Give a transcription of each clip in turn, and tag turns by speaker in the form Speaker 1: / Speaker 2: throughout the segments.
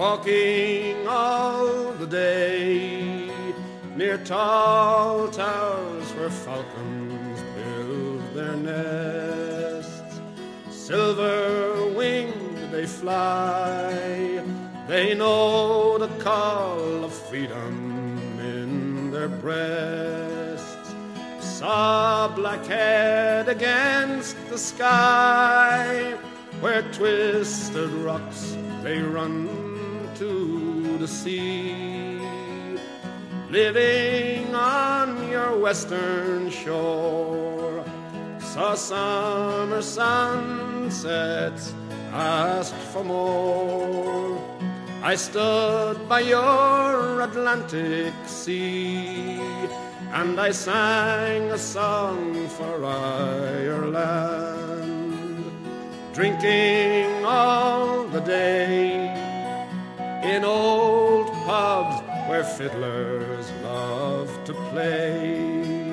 Speaker 1: walking all the day near tall towers where falcons build their nests. Silver winged they fly, they know the call of freedom in their breasts. Saw blackhead against the sky, where twisted rocks they run to the sea. Living on your western shore, saw summer sunsets, asked for more. I stood by your Atlantic Sea and I sang a song for Ireland, drinking all the day in old pubs where fiddlers love to play.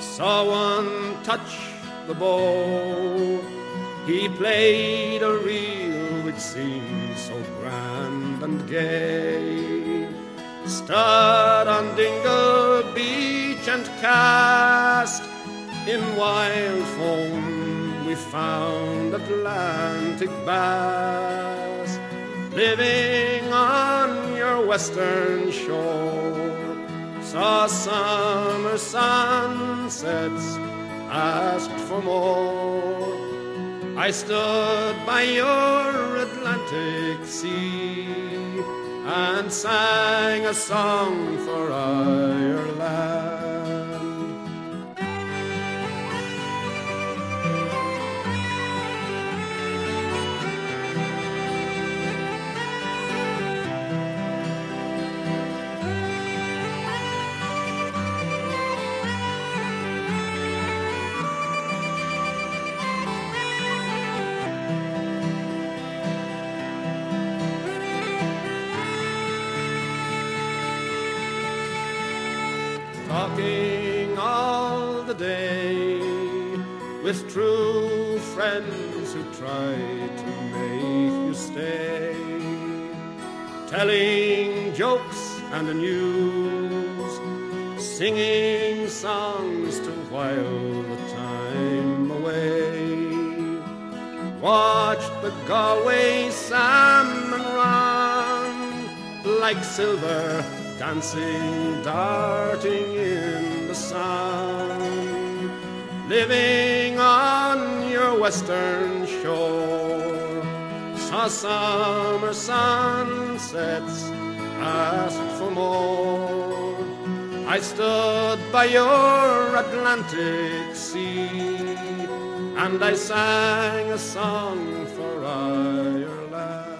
Speaker 1: Saw one touch the bow, he played a reel which seemed so grand and gay. Stood on Dingle Beach and cast in wild foam we found Atlantic bass living western shore. Saw summer sunsets, asked for more. I stood by your Atlantic Sea and sang a song for Ireland. Talking all the day with true friends who try to make you stay, telling jokes and the news, singing songs to while the time away. Watch the Galway salmon run like silver dancing, darting in the sun, living on your western shore. Saw summer sunsets, asked for more. I stood by your Atlantic Sea, and I sang a song for Ireland.